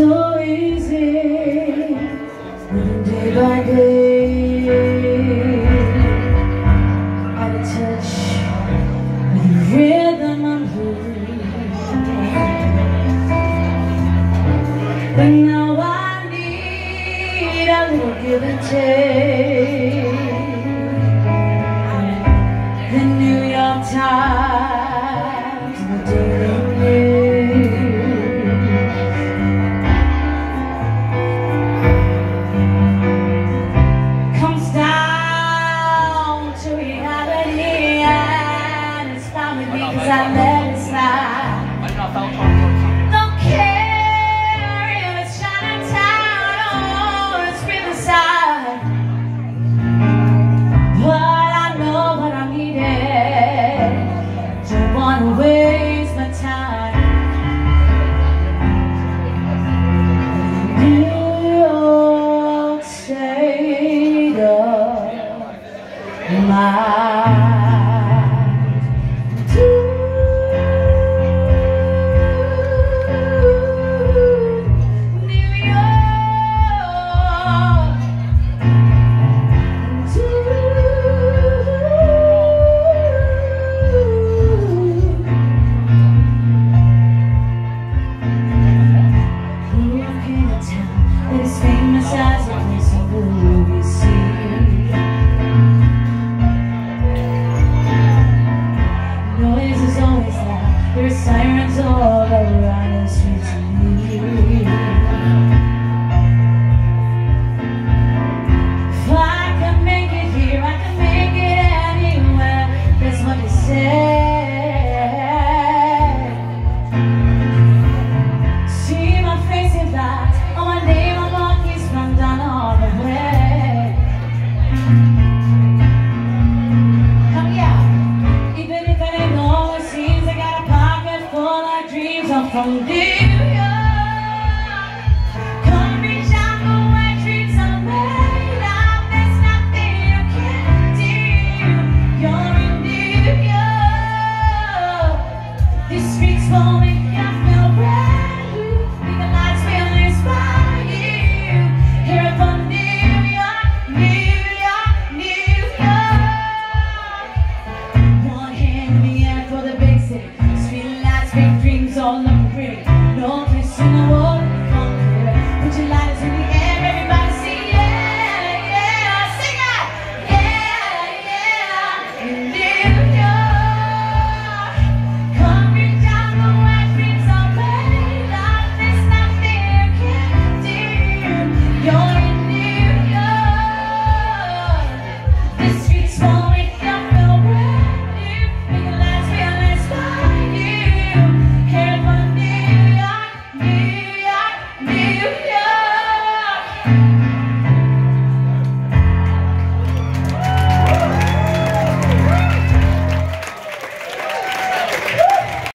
so easy Living day by day. Out of touch the rhythm I'm But now I need a little give and take. smile. something deep.